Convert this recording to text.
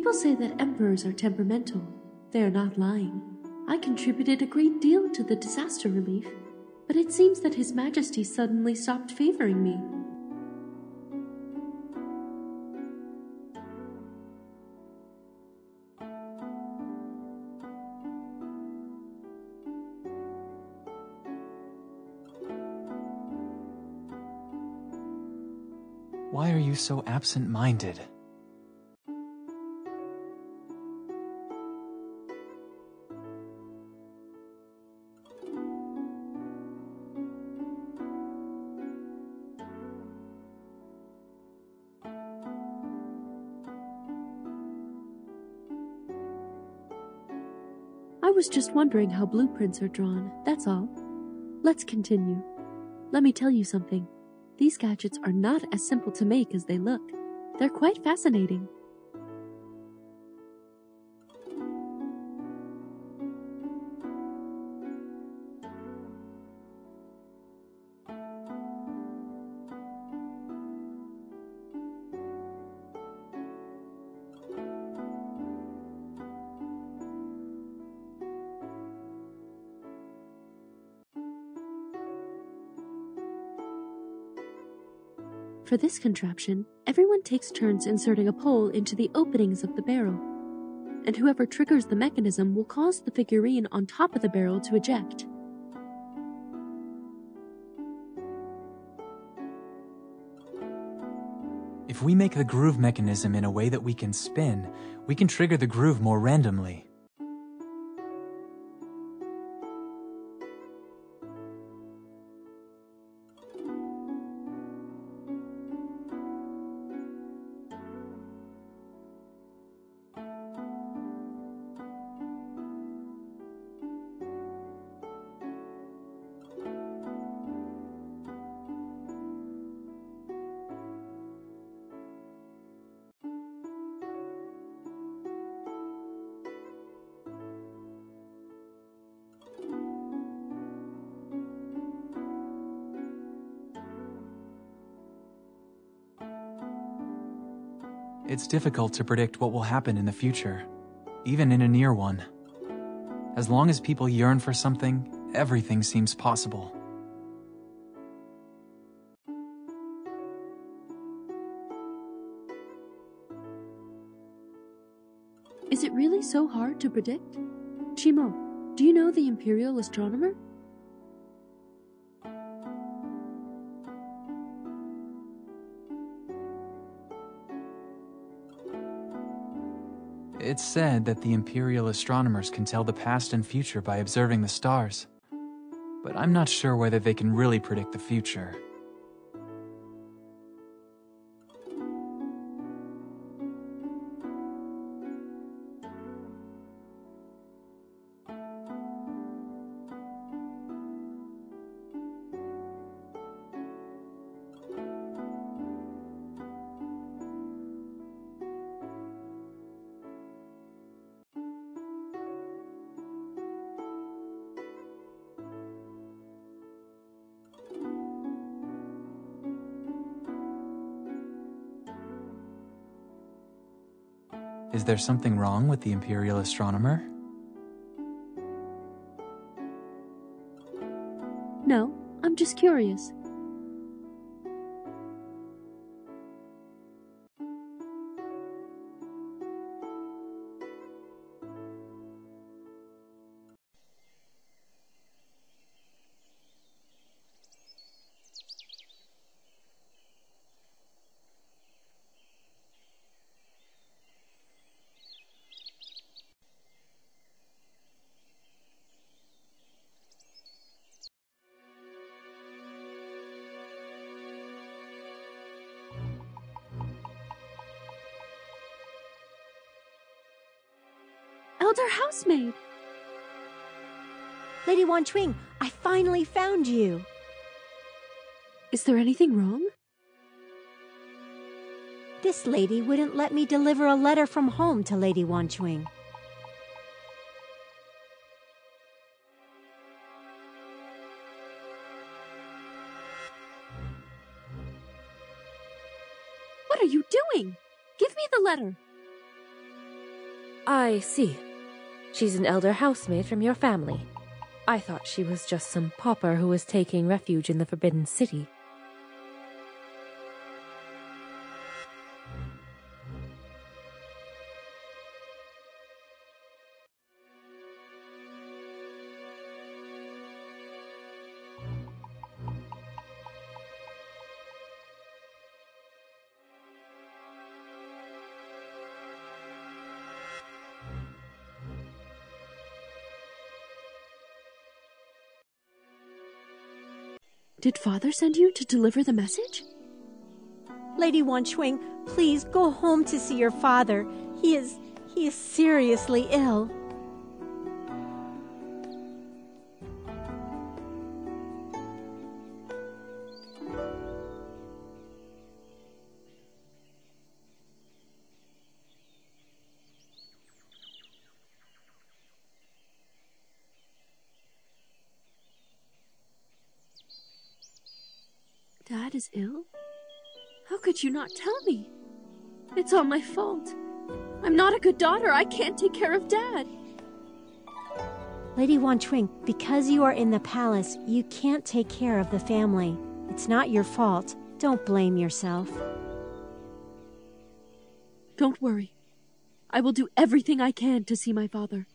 People say that emperors are temperamental. They are not lying. I contributed a great deal to the disaster relief, but it seems that His Majesty suddenly stopped favoring me. Why are you so absent-minded? I was just wondering how blueprints are drawn, that's all. Let's continue. Let me tell you something. These gadgets are not as simple to make as they look. They're quite fascinating. For this contraption, everyone takes turns inserting a pole into the openings of the barrel, and whoever triggers the mechanism will cause the figurine on top of the barrel to eject. If we make the groove mechanism in a way that we can spin, we can trigger the groove more randomly. It's difficult to predict what will happen in the future, even in a near one. As long as people yearn for something, everything seems possible. Is it really so hard to predict? Chimo, do you know the Imperial astronomer? It's said that the Imperial astronomers can tell the past and future by observing the stars. But I'm not sure whether they can really predict the future. Is there something wrong with the Imperial astronomer? No, I'm just curious. Elder housemaid! Lady Wanjun, I finally found you. Is there anything wrong? This lady wouldn't let me deliver a letter from home to Lady Wanjun. What are you doing? Give me the letter. I see. She's an elder housemaid from your family. I thought she was just some pauper who was taking refuge in the Forbidden City. Did father send you to deliver the message? Lady Wanjun, please go home to see your father. He is he is seriously ill. Dad is ill? How could you not tell me? It's all my fault. I'm not a good daughter. I can't take care of Dad. Lady Wanjun, because you are in the palace, you can't take care of the family. It's not your fault. Don't blame yourself. Don't worry. I will do everything I can to see my father.